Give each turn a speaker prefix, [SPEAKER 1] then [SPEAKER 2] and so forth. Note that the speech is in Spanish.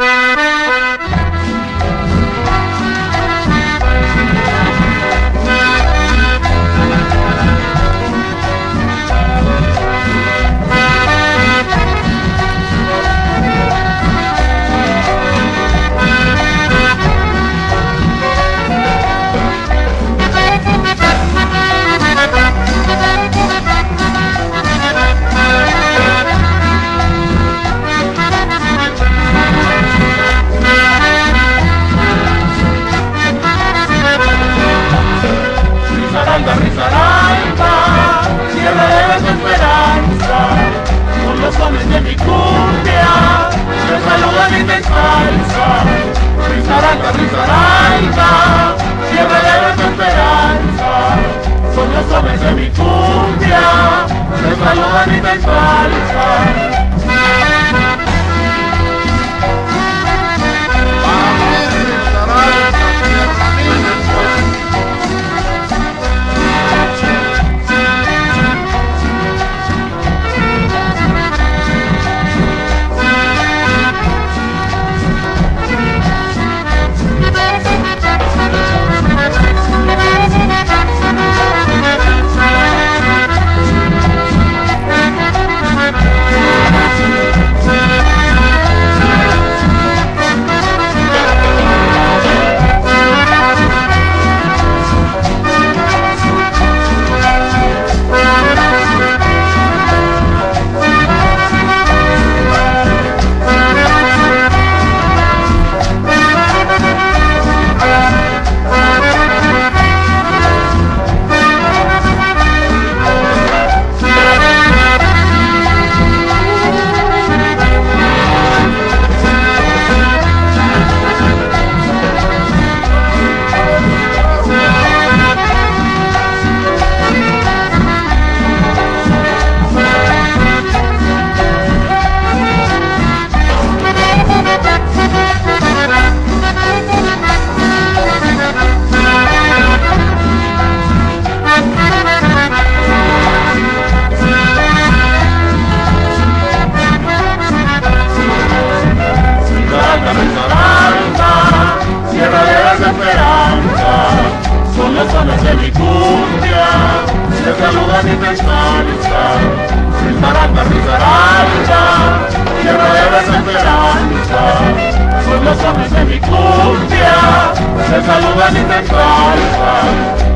[SPEAKER 1] Bye. esperanza, Rifaranda, Rifaranda, tierra de desesperanza, son los hombres de mi cumbia, se saludan y te exaltan.